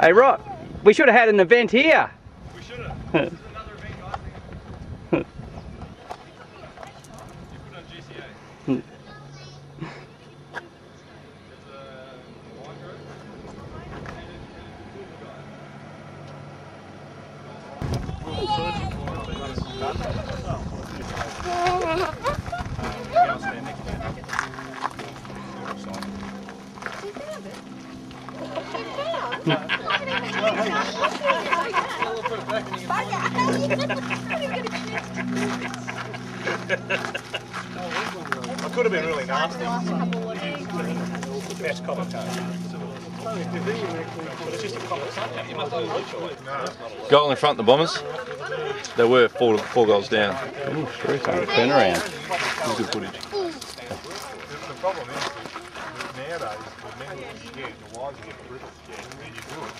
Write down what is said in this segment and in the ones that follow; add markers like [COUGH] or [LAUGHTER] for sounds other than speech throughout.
Hey, right. We should have had an event here. We should have. [LAUGHS] This is another event, guys. you put [LAUGHS] I could have been really nasty. Best copper tone. But it's just a copper tone. You must have a Goal in front of the Bombers. They were four, four goals down. Ooh, true, so turn around. It was good footage. The men get the wives get and you do it.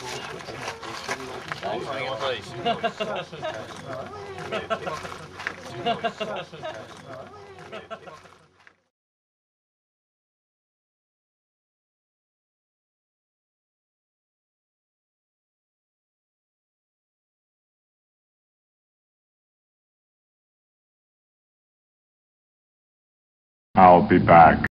I'll be back.